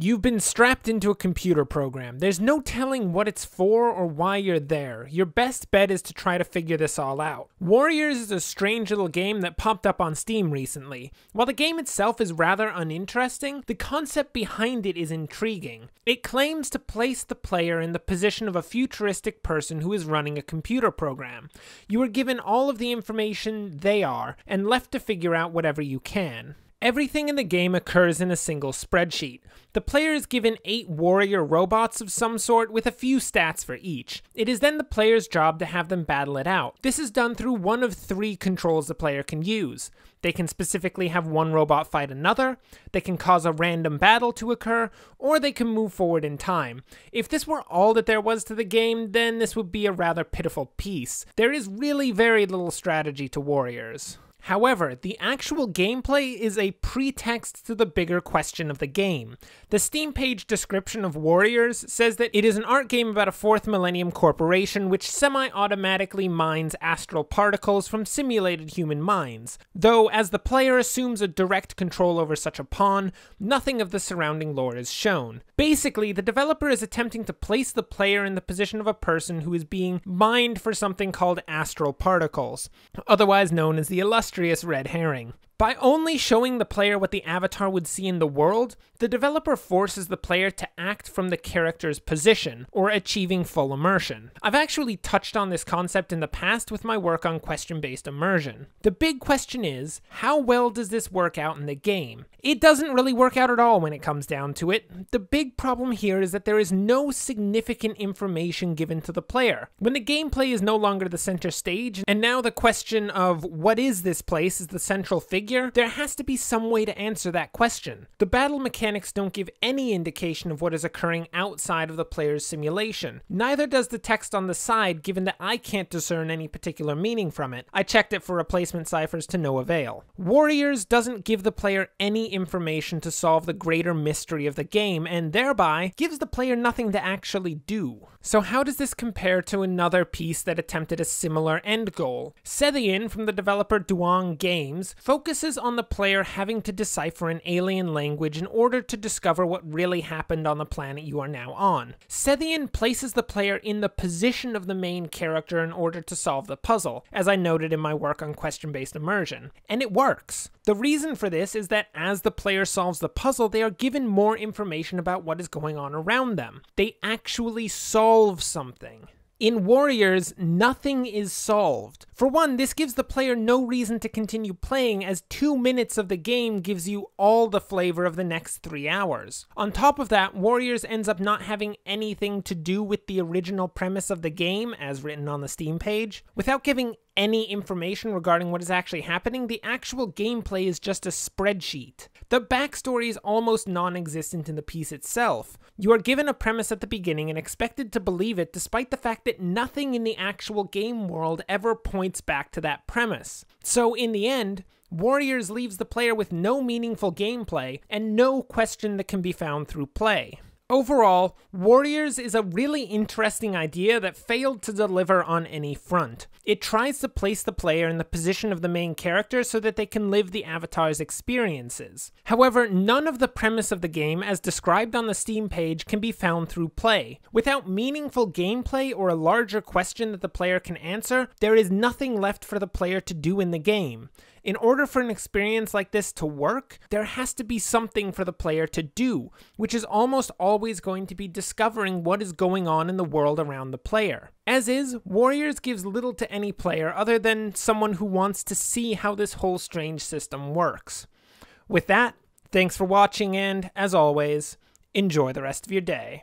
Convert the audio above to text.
You've been strapped into a computer program. There's no telling what it's for or why you're there. Your best bet is to try to figure this all out. Warriors is a strange little game that popped up on Steam recently. While the game itself is rather uninteresting, the concept behind it is intriguing. It claims to place the player in the position of a futuristic person who is running a computer program. You are given all of the information they are, and left to figure out whatever you can. Everything in the game occurs in a single spreadsheet. The player is given eight warrior robots of some sort with a few stats for each. It is then the player's job to have them battle it out. This is done through one of three controls the player can use. They can specifically have one robot fight another, they can cause a random battle to occur, or they can move forward in time. If this were all that there was to the game, then this would be a rather pitiful piece. There is really very little strategy to Warriors. However, the actual gameplay is a pretext to the bigger question of the game. The Steam page description of Warriors says that it is an art game about a fourth millennium corporation which semi automatically mines astral particles from simulated human minds. Though, as the player assumes a direct control over such a pawn, nothing of the surrounding lore is shown. Basically, the developer is attempting to place the player in the position of a person who is being mined for something called astral particles, otherwise known as the illustrious illustrious red herring. By only showing the player what the avatar would see in the world, the developer forces the player to act from the character's position, or achieving full immersion. I've actually touched on this concept in the past with my work on question-based immersion. The big question is, how well does this work out in the game? It doesn't really work out at all when it comes down to it. The big problem here is that there is no significant information given to the player. When the gameplay is no longer the center stage, and now the question of what is this place is the central figure, figure, there has to be some way to answer that question. The battle mechanics don't give any indication of what is occurring outside of the player's simulation. Neither does the text on the side, given that I can't discern any particular meaning from it. I checked it for replacement ciphers to no avail. Warriors doesn't give the player any information to solve the greater mystery of the game, and thereby gives the player nothing to actually do. So how does this compare to another piece that attempted a similar end goal? Sethian from the developer Duong Games focuses on the player having to decipher an alien language in order to discover what really happened on the planet you are now on. Sethian places the player in the position of the main character in order to solve the puzzle, as I noted in my work on question-based immersion, and it works. The reason for this is that as the player solves the puzzle, they are given more information about what is going on around them. They actually solve something. In Warriors, nothing is solved. For one, this gives the player no reason to continue playing as two minutes of the game gives you all the flavor of the next three hours. On top of that, Warriors ends up not having anything to do with the original premise of the game, as written on the Steam page. Without giving any information regarding what is actually happening, the actual gameplay is just a spreadsheet. The backstory is almost non-existent in the piece itself. You are given a premise at the beginning and expected to believe it despite the fact that nothing in the actual game world ever points back to that premise. So in the end, Warriors leaves the player with no meaningful gameplay and no question that can be found through play. Overall, Warriors is a really interesting idea that failed to deliver on any front. It tries to place the player in the position of the main character so that they can live the avatar's experiences. However, none of the premise of the game as described on the Steam page can be found through play. Without meaningful gameplay or a larger question that the player can answer, there is nothing left for the player to do in the game. In order for an experience like this to work, there has to be something for the player to do, which is almost always going to be discovering what is going on in the world around the player. As is, Warriors gives little to any player other than someone who wants to see how this whole strange system works. With that, thanks for watching and, as always, enjoy the rest of your day.